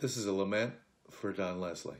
This is a lament for Don Leslie.